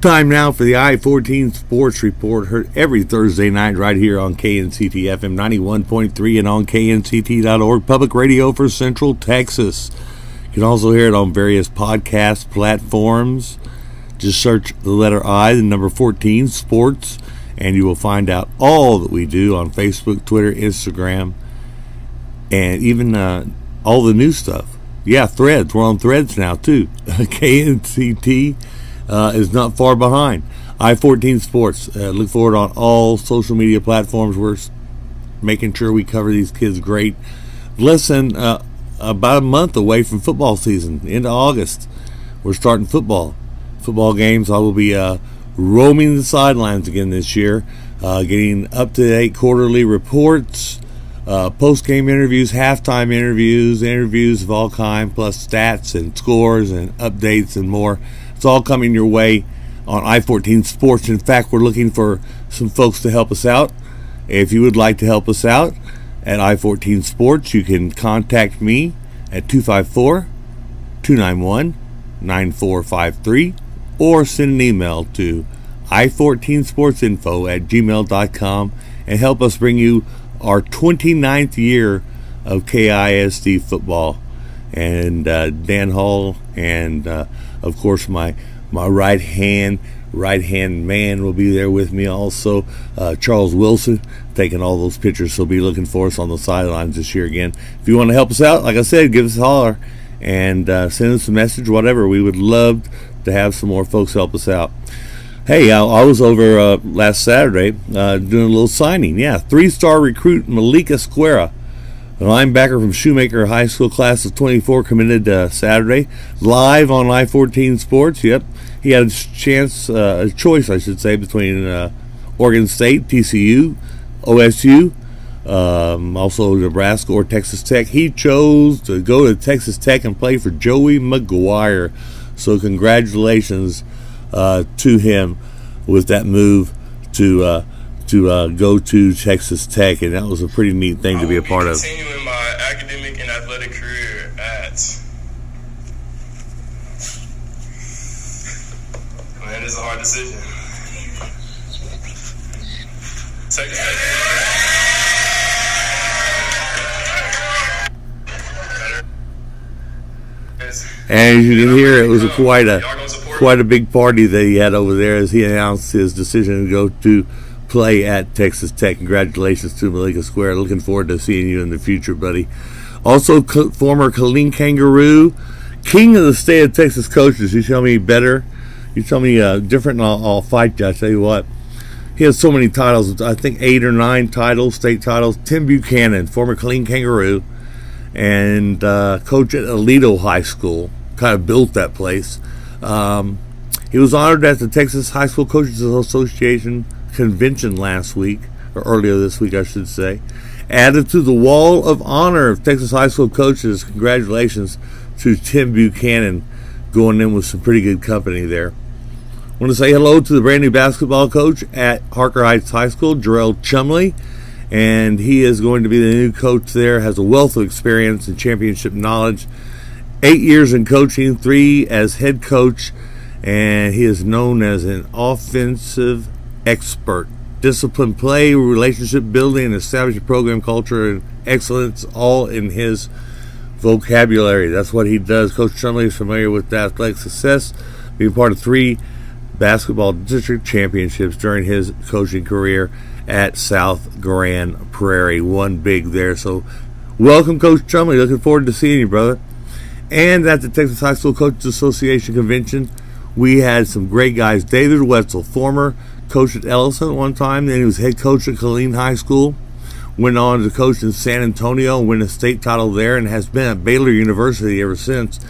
Time now for the I-14 Sports Report, heard every Thursday night right here on KNCT FM 91.3 and on KNCT.org, public radio for Central Texas. You can also hear it on various podcast platforms. Just search the letter I, the number 14, Sports, and you will find out all that we do on Facebook, Twitter, Instagram, and even uh, all the new stuff. Yeah, threads. We're on threads now, too. KNCT uh, is not far behind. I 14 Sports. Uh, look forward on all social media platforms. We're making sure we cover these kids great. Less than uh, about a month away from football season, into August. We're starting football. Football games. I will be uh, roaming the sidelines again this year, uh, getting up to date quarterly reports. Uh, post game interviews, halftime interviews, interviews of all kind, plus stats and scores and updates and more. It's all coming your way on I 14 Sports. In fact, we're looking for some folks to help us out. If you would like to help us out at I 14 Sports, you can contact me at 254 291 9453 or send an email to i14sportsinfo at gmail.com and help us bring you our 29th year of KISD football. And uh, Dan Hall and uh, of course, my my right hand right hand man will be there with me also. Uh, Charles Wilson taking all those pictures. So be looking for us on the sidelines this year again. If you want to help us out, like I said, give us a holler and uh, send us a message, whatever. We would love to have some more folks help us out. Hey, I, I was over uh, last Saturday uh, doing a little signing. Yeah, three star recruit Malika Square linebacker from Shoemaker High School class of 24 committed uh, Saturday live on I 14 Sports. Yep, he had a chance, uh, a choice, I should say, between uh, Oregon State, TCU, OSU, um, also Nebraska or Texas Tech. He chose to go to Texas Tech and play for Joey McGuire. So congratulations uh, to him with that move to uh, to uh, go to Texas Tech, and that was a pretty neat thing to be a part be of. Continuing my academic and athletic career at. Man, it's a hard decision. Texas And as you can hear, it was a quite a quite a big party that he had over there as he announced his decision to go to play at Texas Tech. Congratulations to Malika Square. Looking forward to seeing you in the future, buddy. Also, former Killeen Kangaroo, king of the state of Texas coaches. You tell me better. You tell me uh, different, and I'll, I'll fight you. I tell you what. He has so many titles. I think eight or nine titles, state titles. Tim Buchanan, former Killeen Kangaroo, and uh, coach at Aledo High School. Kind of built that place. Um, he was honored at the Texas High School Coaches Association convention last week, or earlier this week, I should say. Added to the wall of honor of Texas high school coaches. Congratulations to Tim Buchanan going in with some pretty good company there. I want to say hello to the brand new basketball coach at Harker Heights High School, Jarrell Chumley. And he is going to be the new coach there, has a wealth of experience and championship knowledge. Eight years in coaching, three as head coach, and he is known as an offensive expert. Discipline play, relationship building, and establishing program culture and excellence all in his vocabulary. That's what he does. Coach Chumley is familiar with athletic success, being part of three basketball district championships during his coaching career at South Grand Prairie. One big there. So, welcome, Coach Chumley. Looking forward to seeing you, brother. And at the Texas High School Coaches Association convention, we had some great guys. David Wetzel, former coach at Ellison one time. Then he was head coach at Killeen High School. Went on to coach in San Antonio, win a state title there, and has been at Baylor University ever since.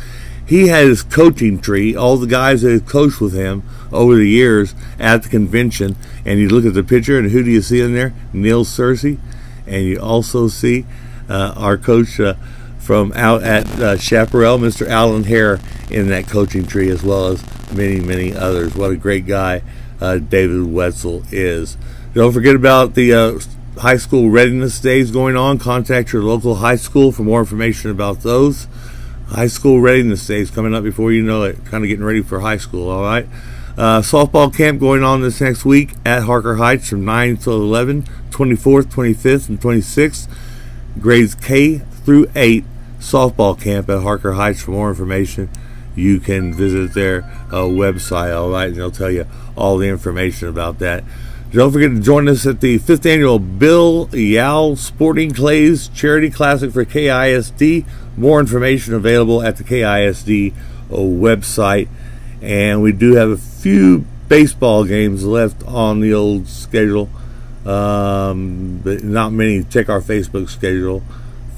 He had his coaching tree, all the guys that have coached with him over the years at the convention. And you look at the picture, and who do you see in there? Neil Searcy. And you also see uh, our coach uh, from out at uh, Chaparral, Mr. Alan Hare, in that coaching tree, as well as many, many others. What a great guy uh, David Wetzel is. Don't forget about the uh, high school readiness days going on. Contact your local high school for more information about those. High school readiness days coming up before you know it. Kind of getting ready for high school, all right? Uh, softball camp going on this next week at Harker Heights from 9 to 11, 24th, 25th, and 26th. Grades K through 8 softball camp at Harker Heights. For more information, you can visit their uh, website, all right, and they'll tell you all the information about that. Don't forget to join us at the fifth annual Bill Yao Sporting Clays Charity Classic for KISD. More information available at the KISD uh, website. And we do have a few baseball games left on the old schedule, um, but not many. Check our Facebook schedule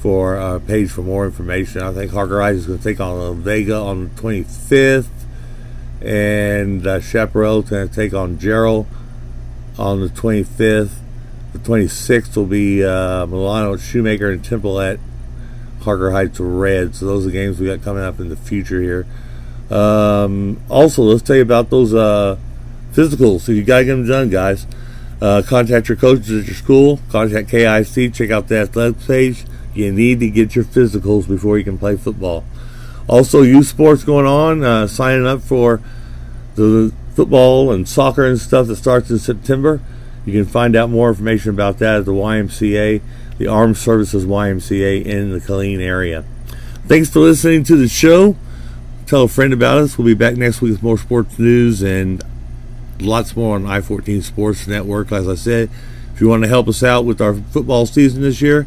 for our page for more information. I think Harker Heights is going to take on Vega on the 25th, and uh, Chaparral is going to take on Jarrell on the 25th. The 26th will be uh, Milano Shoemaker and Temple at Harker Heights Red. So those are the games we got coming up in the future here. Um, also, let's tell you about those uh, physicals. So you got to get them done, guys. Uh, contact your coaches at your school. Contact KIC. Check out the athletics page. You need to get your physicals before you can play football. Also, youth sports going on. Uh, signing up for the football and soccer and stuff that starts in September. You can find out more information about that at the YMCA, the Armed Services YMCA in the Killeen area. Thanks for listening to the show. Tell a friend about us. We'll be back next week with more sports news and lots more on I 14 Sports Network. As I said, if you want to help us out with our football season this year,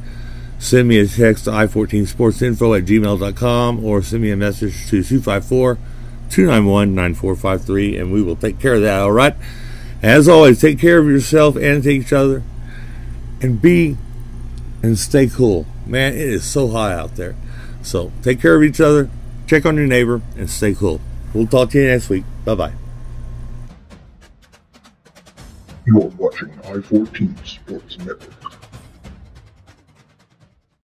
send me a text to i14sportsinfo at gmail.com or send me a message to 254 291 9453 and we will take care of that, all right? As always, take care of yourself and take each other and be and stay cool. Man, it is so hot out there. So take care of each other, check on your neighbor, and stay cool. We'll talk to you next week. Bye bye. You're watching I 14 Sports Network.